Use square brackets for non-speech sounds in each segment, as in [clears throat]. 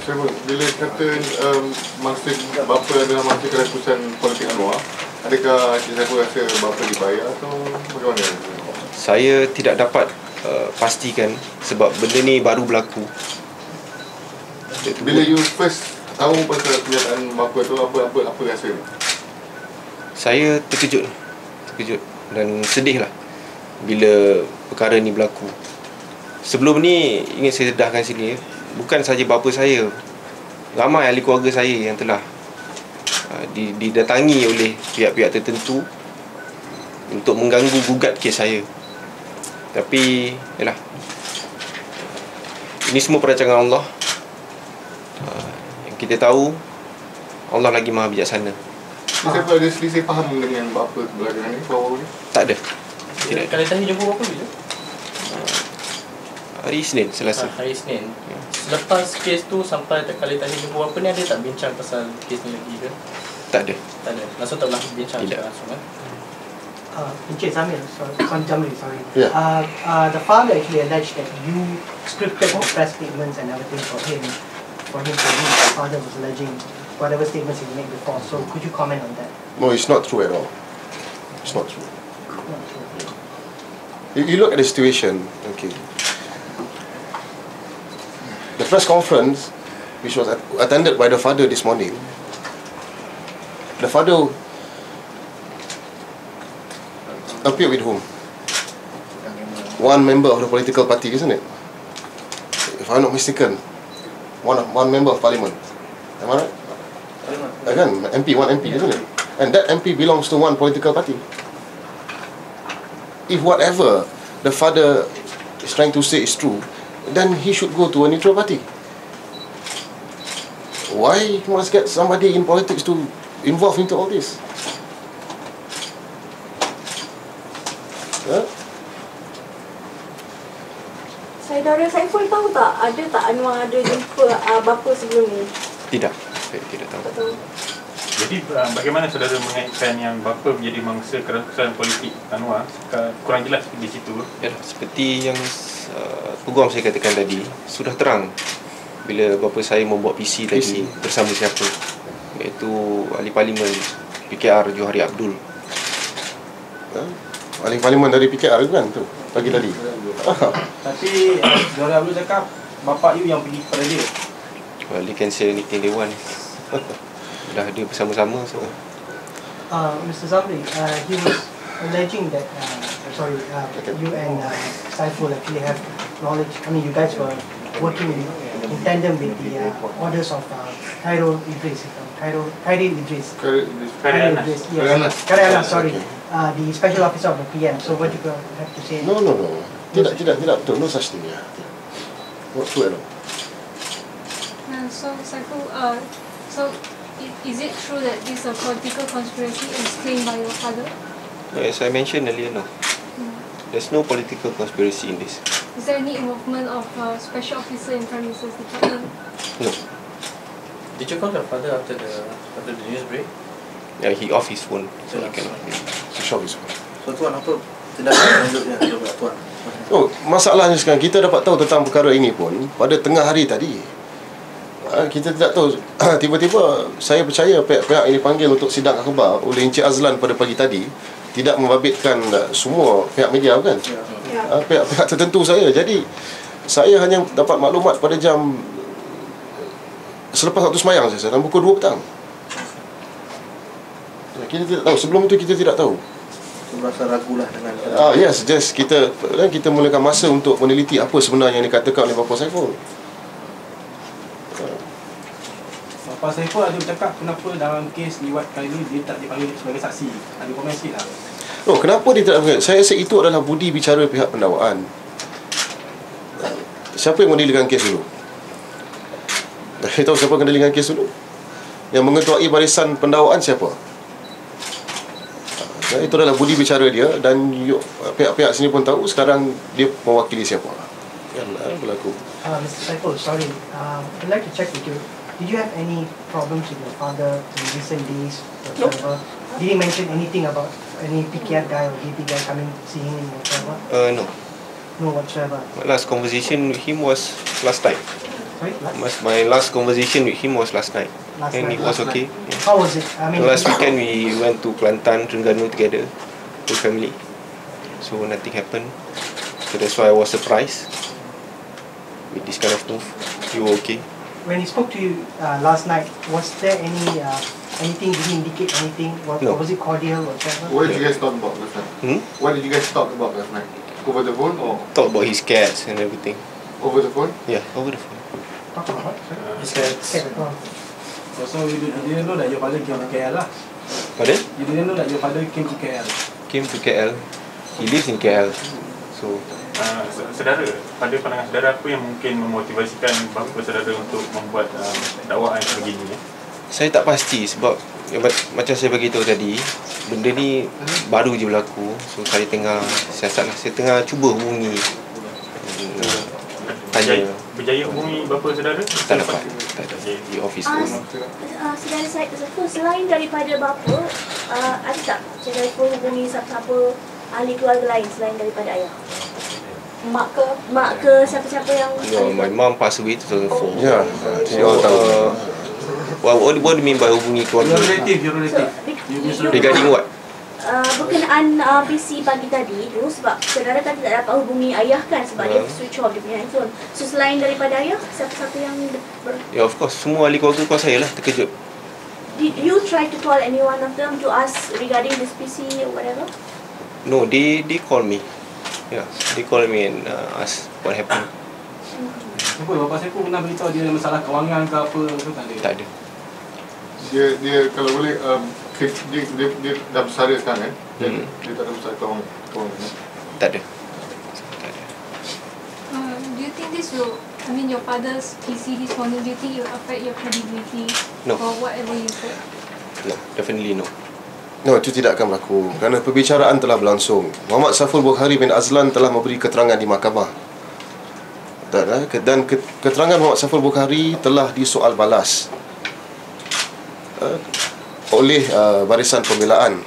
Saya bila kata um, mangsa bapa adalah mangsa kerakusan politik Anwar, adakah Encik Saiful rasa bapa dibayar atau bagaimana? Saya tidak dapat uh, pastikan sebab benda ni baru berlaku. Bila you first tahu pasal kenyataan bapa tu apa apa apa rasa? Saya terkejut. Terkejut dan sedih lah bila perkara ni berlaku. Sebelum ni ingin saya sedahkan sini bukan saja bapa saya ramai ahli keluarga saya yang telah uh, didatangi oleh pihak-pihak tertentu untuk mengganggu gugat kes saya. Tapi yalah. Ini semua perancangan Allah. Uh, yang kita tahu Allah lagi Maha bijaksana. Saya pun ada selisih faham dengan bapa belakangan ni, baru ni? Tak ada. Tidak. Kalau tanya jumpa berapa bila? Hari Isnin, Selasa. Ha, hari Isnin. Ya. Selepas kes tu sampai tak kali tanya jumpa berapa ni ada tak bincang pasal kes ni lagi ke? Tak ada. Tak ada. Langsung tak pernah bincang Tidak. langsung kan? Uh, Encik Zamir, sorry, Son Jamil, sorry. Yeah. Uh, uh, the father actually alleged that you scripted the press statements and everything for him, for him to read. The father was alleging whatever statements he made before. So could you comment on that? No, it's not true at all. It's not true. Not sure. You, you look at the situation, okay. The press conference, which was at- attended by the father this morning, the father appeared with whom? One member of the political party, isn't it? If I'm not mistaken, one of, one member of parliament. Am I right? Again, MP, one MP, isn't it? And that MP belongs to one political party. If whatever the father is trying to say is true, then he should go to a neutral party. Why he must get somebody in politics to involve into all this? Huh? Saudara Saiful tahu tak ada tak Anwar ada jumpa uh, bapa sebelum ni? Tidak. Saya tidak tahu. Tak tahu. Jadi uh, bagaimana saudara mengaitkan yang bapa menjadi mangsa kerasukan politik Anwar kurang jelas di situ Ya, seperti yang uh, peguam saya katakan tadi, sudah terang bila bapa saya membuat PC, tadi PC. bersama siapa iaitu ahli parlimen PKR Johari Abdul. Huh? Ahli parlimen dari PKR kan tu pagi tadi. Tapi uh, Johari Abdul cakap Bapak you yang pergi kepada dia Well, they can say anything they want. Dah ada bersama-sama so. Uh, Mr. Zamri, uh, he was alleging that, uh, sorry, uh, you and uh, Saiful actually have knowledge, I mean, you guys were working in, in tandem with the uh, orders of uh, Khairul Idris, uh, Khairul, Khairul Idris. Khairul Idris, yes. Khairul, sorry. Uh, the special officer of the PM. So what you have to say? No, no, no. Tidak, tidak, tidak betul. No such thing. Yeah. Not true at all. Uh, so, Saiful, uh, so is it true that this is a political conspiracy as claimed by your father? As I mentioned earlier, no. There's no political conspiracy in this. Is there any involvement of uh, special officer in Prime Minister's department? No. Did you call your father after the after the news break? Yeah, he off his phone, so he cannot. Switch off his phone. So tuan apa tindakan selanjutnya buat tuan? Oh, masalahnya sekarang kita dapat tahu tentang perkara ini pun pada tengah hari tadi. Ah, Kita tidak tahu [clears throat] tiba-tiba saya percaya pihak-pihak ini dipanggil untuk sidang akhbar oleh Encik Azlan pada pagi tadi tidak membabitkan semua pihak media kan? Ya. Ah, Pihak-pihak tertentu saya. Jadi saya hanya dapat maklumat pada jam selepas waktu semayang saya dalam pukul 2 petang. Kita tidak tahu sebelum itu kita tidak tahu. Merasa ragulah dengan Ah yes, just kita dan kita mulakan masa untuk meneliti apa sebenarnya yang dikatakan oleh Bapa Saiful. Bapak Saiful ada bercakap kenapa dalam kes liwat kali ni dia tak dipanggil sebagai saksi Ada komen sikit lah Oh, kenapa dia tidak mengenai? Saya rasa itu adalah budi bicara pihak pendakwaan. Siapa yang mendirikan kes dulu? Saya tahu siapa yang mendirikan kes dulu? Yang mengetuai barisan pendakwaan siapa? Dan itu adalah budi bicara dia dan you- pihak-pihak sini pun tahu sekarang dia mewakili siapa. Kan ah, berlaku. Uh, Mr. Saiful, sorry. Uh, I'd like to check with you. Did you have any problems with your father in recent days whatsoever? Did he mention anything about any PKR guy or DP guy coming seeing him whatsoever? Uh, no. No whatsoever. My last conversation with him was last night. Sorry, last, My last conversation with him was last night. last and night. it was okay. Yeah. How was it? I mean, Last weekend we went to Kelantan, Terengganu together, whole family. So nothing happened. So that's why I was surprised with this kind of move. You were okay? When he spoke to you uh, last night, was there any uh, anything? Did he indicate anything? Was, No. was it cordial or whatever? What did you guys talk about last night? Hmm? What did you guys talk about last night? Over the phone or Talk about his cats and everything. over the phone? Yeah, over the phone. Talk about what? Sorry. Uh, It's that Okay. So you didn't, you didn't know that your father came to KL lah. Pardon? You didn't know that your father came to KL. Came to KL. He lives in KL. So uh, saudara, pada pandangan saudara apa yang mungkin memotivasikan bapa saudara untuk membuat uh, dakwaan sebegini ya? saya tak pasti sebab ya, mac- macam saya beritahu tadi benda ni baru je berlaku so saya tengah siasat lah saya tengah cuba hubungi uh, Berjaya, tanya berjaya hubungi bapa saudara? tak dapat tak ada di office Ah, pun uh, saudara saya tersebut selain daripada bapa, uh, ada tak saudara pun hubungi siapa-siapa ahli keluarga lain selain daripada ayah? Mak ke, mak ke siapa-siapa yang no, my mom passed away 2004 Ya, so you all tahu. uh, what, what, what do you mean by hubungi Your keluarga relative, your relative. be- You you- miss regarding what Uh, berkenaan uh, PC pagi tadi tu sebab saudara tadi tak dapat hubungi ayah kan sebab dia Hmm. switch off dia punya handphone. So selain daripada ayah, siapa-siapa yang ber- ya of course semua ahli keluarga kau saya lah terkejut did you try to call any one of them to ask regarding this PC or whatever? no they they call me yeah they call me and uh, ask what happened Apa, bapak saya pun pernah beritahu dia ada masalah kewangan ke apa ke tak ada. tak ada Dia dia kalau boleh um, dia, dia, dia, dia dah bersara sekarang kan? Dia, Hmm. dia tak ada besar kawan kawan. tak ada tak ada Uh, do you think this will, I mean, your father's PC this morning, do you think it will affect your credibility No. or whatever you said? no definitely no No, itu tidak akan berlaku kerana perbicaraan telah berlangsung. Muhammad Saful Bukhari bin Azlan telah memberi keterangan di mahkamah. Dan, eh, keterangan Muhammad Saful Bukhari telah disoal balas eh, oleh uh, barisan pembelaan.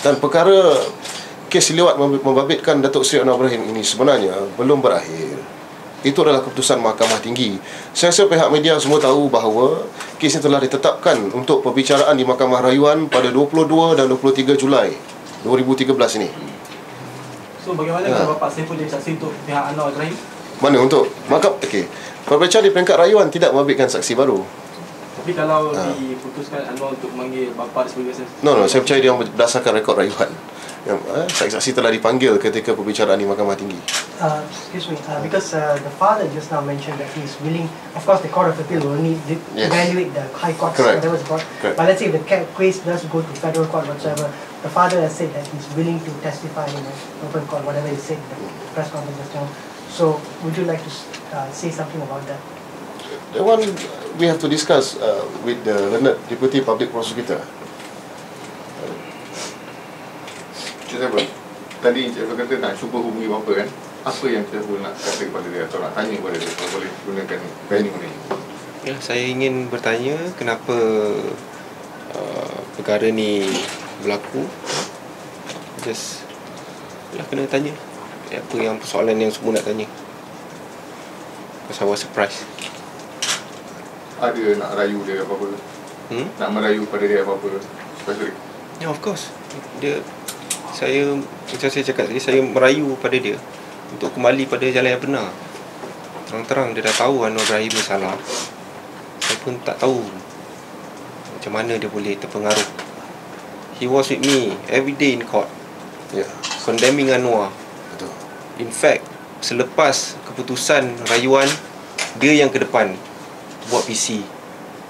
Dan perkara kes lewat mem- membabitkan Datuk Seri Anwar Ibrahim ini sebenarnya belum berakhir. Itu adalah keputusan Mahkamah Tinggi. Saya rasa pihak media semua tahu bahawa kes ini telah ditetapkan untuk perbicaraan di Mahkamah Rayuan pada 22 dan 23 Julai 2013 ini. So bagaimana Ya. kalau bapak saya pun jadi saksi untuk pihak Anwar Ibrahim? Mana untuk Mahkamah okey. Perbicaraan di peringkat rayuan tidak membabitkan saksi baru. Tapi kalau Ha. diputuskan Anwar untuk memanggil bapak sebagai saksi. No, no, saya percaya dia berdasarkan rekod rayuan. Yang eh, saksi-saksi telah dipanggil ketika perbicaraan di Mahkamah Tinggi. Uh, excuse me, uh, because uh, the father just now mentioned that he's willing, of course the Court of Appeal will need to Yes. evaluate the High Court, Correct. whatever the court. Correct. But let's say if the ca- case does go to federal court whatsoever, the father has said that he's willing to testify in an open court, whatever he said in the press conference just now. So would you like to uh, say something about that? That one we have to discuss uh, with the learned Deputy Public Prosecutor. Saiful, tadi Cik Saiful kata nak cuba hubungi bapa kan? Apa yang Cik Saiful nak kata kepada dia atau nak tanya kepada dia kalau boleh gunakan venue ni? Ya, saya ingin bertanya kenapa uh, perkara ni berlaku. Just lah kena tanya. Apa yang persoalan yang semua nak tanya. Because I was surprised. Ada nak rayu dia apa-apa? Hmm? Nak merayu pada dia apa-apa? Ya, of course. Dia saya macam saya cakap tadi saya merayu pada dia untuk kembali pada jalan yang benar. Terang-terang dia dah tahu Anwar Ibrahim salah. Saya pun tak tahu macam mana dia boleh terpengaruh. He was with me every day in court Ya, condemning Anwar. betul. In fact, selepas keputusan rayuan dia yang ke depan buat PC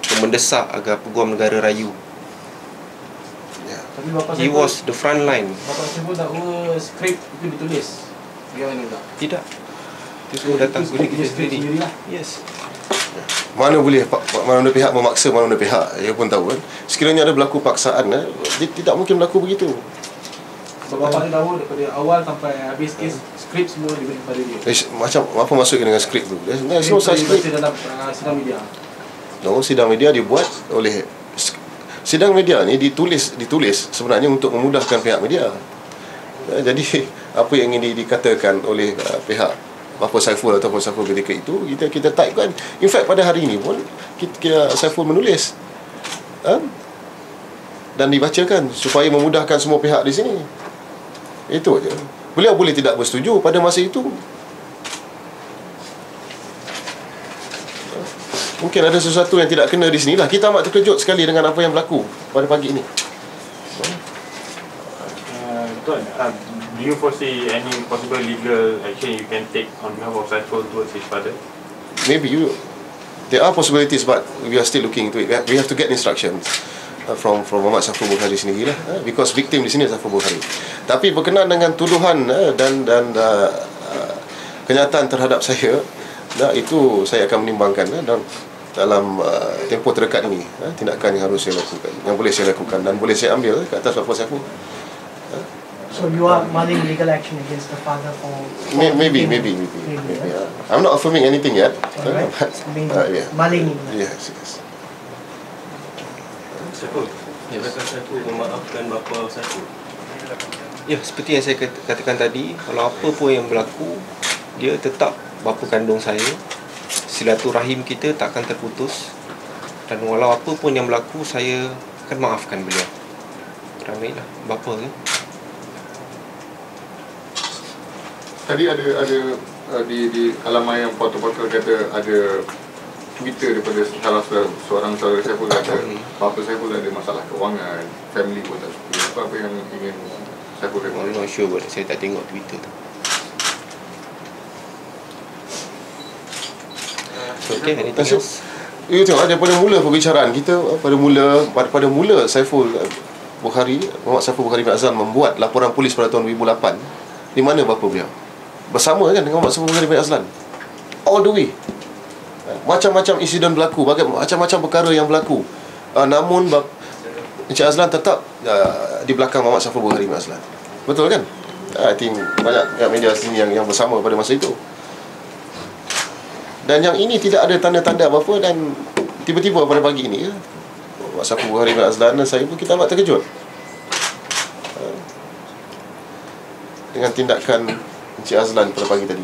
untuk mendesak agar Peguam Negara rayu. Ya. He was the front line. bapak saya pun dakwa skrip itu ditulis. Bagaimana tak? Tidak. Itu semua datang kepada skrip kita dia sendiri. Yes. Mana boleh mana pihak memaksa mana pihak dia pun tahu kan. Sekiranya ada berlaku paksaan eh, dia tidak mungkin berlaku begitu. Sebab bapak dia dakwa daripada awal sampai habis kes skrip semua diberi kepada dia. Eh, macam apa maksudnya dengan skrip tu? Such Dibaca skrip. dalam uh, sidang media. No, sidang media dibuat oleh sidang media ni ditulis ditulis sebenarnya untuk memudahkan pihak media. Eh, Jadi [laughs] apa yang ingin di- dikatakan oleh uh, pihak Bapa Saiful ataupun Saiful ketika itu kita kita type kan in fact pada hari ini pun kita, kita Saiful menulis ha? dan dibacakan supaya memudahkan semua pihak di sini itu aja beliau boleh tidak bersetuju pada masa itu mungkin ada sesuatu yang tidak kena di sini lah. Kita amat terkejut sekali dengan apa yang berlaku pada pagi ini. Uh, Tuan, uh, do you foresee any possible legal action you can take on behalf of Saiful towards his father? maybe you there are possibilities but we are still looking into it. We have- we have to get instructions uh, from from Muhammad Safrul Bukhari sendiri lah uh, because victim di sini adalah Safrul Bukhari. Tapi berkenaan dengan tuduhan uh, dan dan uh, kenyataan terhadap saya nah, itu saya akan menimbangkan dan dalam uh, tempoh terdekat ini uh, tindakan yang harus saya lakukan yang boleh saya lakukan dan boleh saya ambil uh, ke atas Safrul Safrul So you are mulling legal action against the father for... for May- maybe maybe, maybe maybe, Maybe, maybe uh, I'm not affirming anything yet Alright. [laughs] uh, uh, yeah. mulling. yes yes Saiful, adakah Saiful memaafkan bapa Saiful? Ya, seperti yang saya kat- katakan tadi, kalau apa pun yang berlaku, dia tetap bapa kandung saya. Silaturahim kita takkan terputus. Dan walau apa pun yang berlaku, saya akan maafkan beliau. Kerana inilah bapa kan. Tadi ada ada uh, di di halaman yang portal-portal kata ada Twitter daripada salah seorang saudara saya pun kata bapa saya pun ada masalah kewangan, family pun tak suka. Apa apa yang ingin saya pun I'm not sure but saya tak tengok Twitter tu. So, okay, anything Masuk. else? You tengok daripada mula perbicaraan kita pada mula pada, pada mula Saiful eh, Bukhari Muhammad Saiful Bukhari bin Azlan membuat laporan polis pada tahun 2008 di mana bapa beliau? Bersama kan dengan Muhammad Saiful Bukhari bin Azlan all the way. Eh, macam-macam insiden berlaku bagaimana macam-macam perkara yang berlaku. Uh, namun bap, Encik Azlan tetap uh, di belakang Muhammad Saiful Bukhari bin Azlan betul kan? I think banyak media sini yang yang bersama pada masa itu dan yang ini tidak ada tanda-tanda apa-apa dan tiba-tiba pada pagi ini ya, Safu Bukhari bin Azlan dan saya pun kita amat terkejut. Dengan tindakan Encik Azlan pada pagi tadi.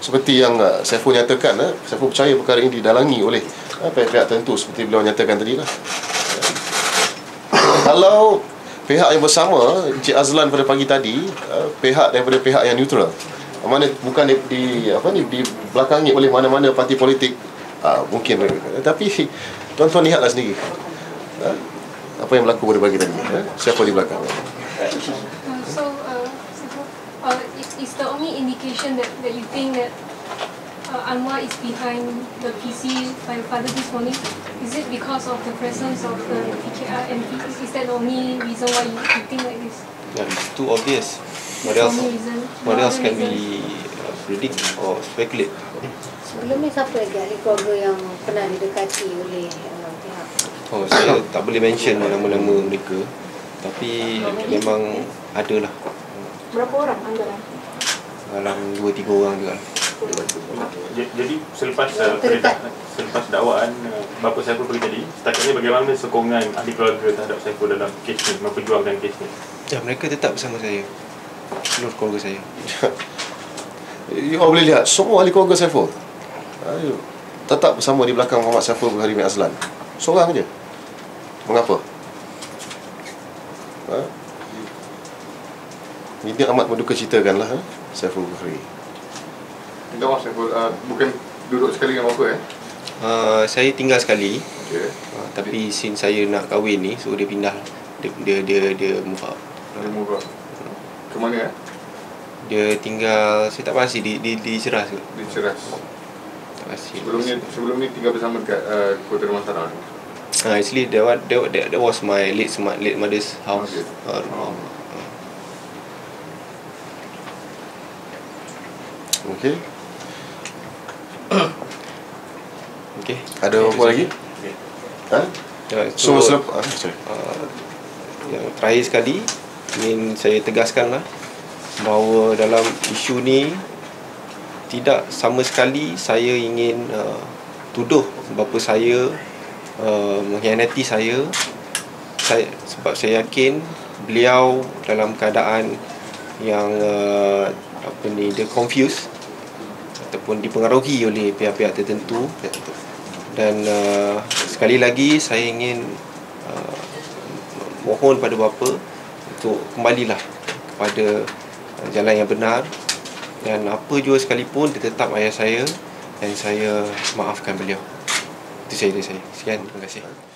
Seperti yang uh, Saiful nyatakan uh, Saiful percaya perkara ini didalangi oleh uh, pihak-pihak tertentu seperti beliau nyatakan tadi lah. [coughs] Kalau pihak yang bersama Encik Azlan pada pagi tadi uh, pihak daripada pihak yang neutral mana bukan di, di apa ni di belakangi oleh mana-mana parti politik uh, mungkin tapi tuan-tuan lihatlah sendiri uh, apa yang berlaku pada pagi tadi uh, siapa di belakang Uh, so, uh, uh, is, is the only indication that, that you think that uh, Anwar is behind the PC by your father this morning? Is it because of the presence of the PKR MP? Is that the only reason why you, you think like this? Yeah, it's too obvious. What else? reason. What else can reason. we uh, predict or speculate? Sebelum ni siapa lagi ahli keluarga yang pernah didekati oleh uh, pihak Oh, saya tak boleh mention nama-nama mereka. Tapi memang ada lah. Berapa orang anggaran? Dalam 2-3 orang juga lah. Ja- Jadi selepas uh, selepas dakwaan uh, bapa Saiful pergi tadi, setakat ni bagaimana sokongan ahli keluarga terhadap Saiful dalam kes ni, memperjuangkan kes ni? Ya, mereka tetap bersama saya. Seluruh keluarga saya. [laughs] you all boleh lihat semua ahli keluarga Saiful uh, tetap bersama di belakang Muhammad Saiful Bukhari bin Azlan seorang je mengapa uh, ini amat berduka citakan lah uh, Saiful Bukhari Minta maaf saya uh, bukan duduk sekali dengan bapa eh. Uh, saya tinggal sekali. Okey. Uh, tapi since saya nak kahwin ni, so dia pindah. Dia dia dia, dia move out. Dia move out. Mana eh? Dia tinggal, saya tak pasti di di di Ceras ke? Di Ceras. Tak pasti. Sebelum ni sebelum ni tinggal bersama dekat uh, Kota Damansara. Uh, actually that, one, that, that, that was my late my late mother's house. Okay. Uh, rumah. Okay [coughs] Okay. Ada apa lagi? Ha? Ya, So, selepas ah, sorry. uh, yang terakhir sekali ingin saya tegaskan lah bahawa dalam isu ni tidak sama sekali saya ingin uh, tuduh bapa saya uh, mengkhianati saya. Saya sebab saya yakin beliau dalam keadaan yang uh, apa ni dia confused ataupun dipengaruhi oleh pihak-pihak tertentu. Dan uh, sekali lagi saya ingin uh, mohon pada bapa untuk kembalilah kepada uh, jalan yang benar. Dan apa jua sekalipun dia tetap ayah saya dan saya maafkan beliau. Itu saya dari saya. Sekian terima kasih